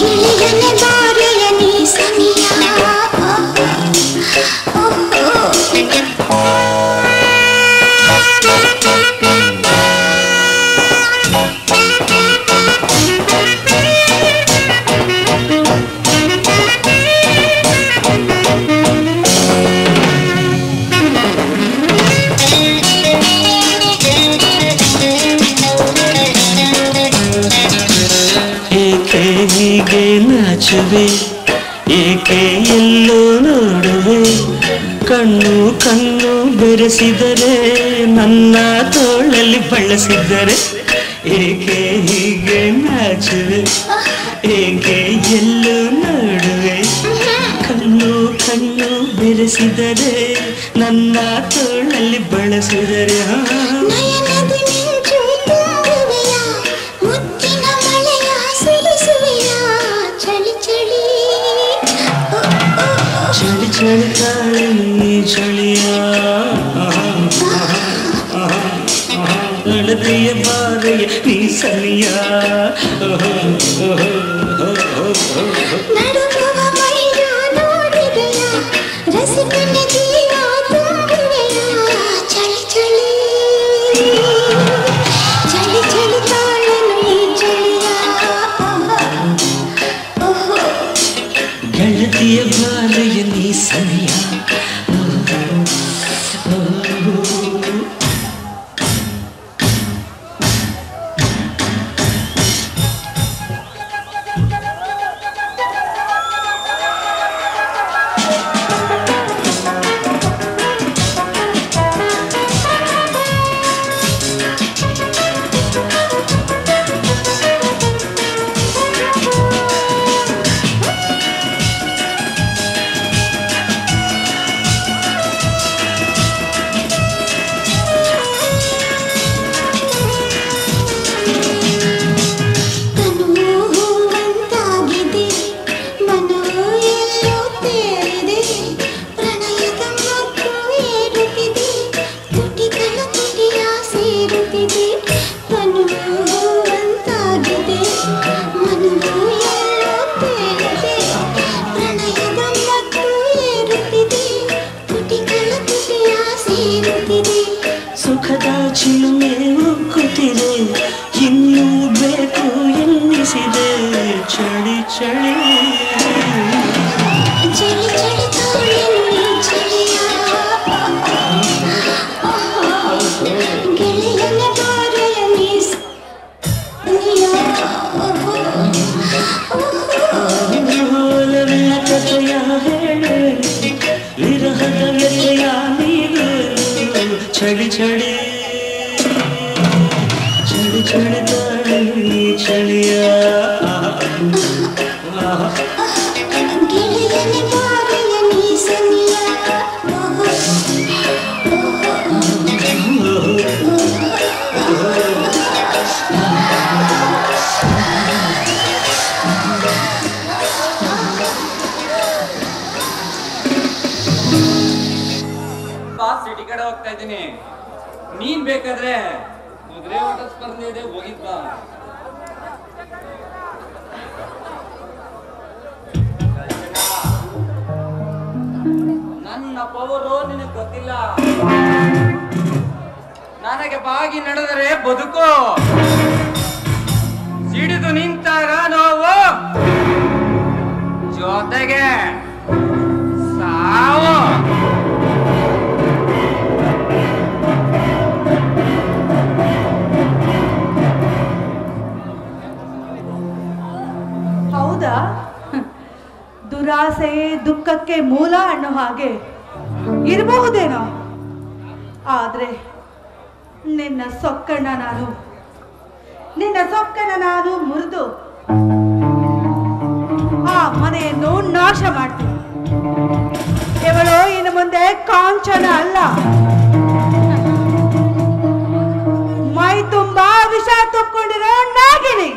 गले गले ನಾಚುವೆ ಏಕೆ ಎಲ್ಲೋ ನೋಡುವೆ? ಕಣ್ಣು ಕಣ್ಣು ಬೆರೆಸಿದರೆ ನನ್ನ ತೋಳಲ್ಲಿ ಬಳಸಿದರೆ ಏಕೆ ಹೀಗೆ ನಾಚುವೆ ಏಕೆ ಎಲ್ಲೋ ನೋಡುವೆ? ಕಣ್ಣು ಕಣ್ಣು ಬೆರೆಸಿದರೆ ನನ್ನ ತೋಳಲ್ಲಿ ಬಳಸಿದರೆ ചളി ചളി ചളി ചളിയാ அழுதிய பாதைய நீ சனியா ವಿರಹದ ವ್ಯಥೆಯ ನೀಡು ಚಳಿ ಚಳಿ ಚಳಿ ಚಳಿ ಹೋಗ್ತಾ ಇದ್ದೀನಿ. ನೀನ್ ಬೇಕಾದ್ರೆ ಕುದುರೆ ಓಟ ಸ್ಪರ್ಧೆ ಇದೆ ಹೋಗಿದ್ ಬಾ. ನನ್ನ ಪವರು ನಿನಗೆ ಗೊತ್ತಿಲ್ಲ. ನನಗೆ ಬಾಗಿ ನಡೆದರೆ ಬದುಕು. ಸಿಡಿದು ನಿಂತಾಗ ನೋವು. ಜೊತೆಗೆ ಹೌದಾ? ದುರಾಸೆಯೇ ದುಃಖಕ್ಕೆ ಮೂಲ ಅನ್ನೋ ಹಾಗೆ ಇರಬಹುದೇನೋ? ಆದ್ರೆ ನಿನ್ನ ಸೊಕ್ಕಣ್ಣ ನಾನು. ನಿನ್ನ ಸೊಕ್ಕಣ್ಣ ನಾನು ಮುರಿದು ಆ ಮನೆಯನ್ನು ನಾಶ ಮಾಡ್ತೀನಿ. ಇವಳು ಇನ್ನು ಮುಂದೆ ಕಾಂಚನ ಅಲ್ಲ. ಮೈ ತುಂಬಾ ವಿಷ ತುಕ್ಕೊಂಡಿರೋ ನಾಗಿನಿ.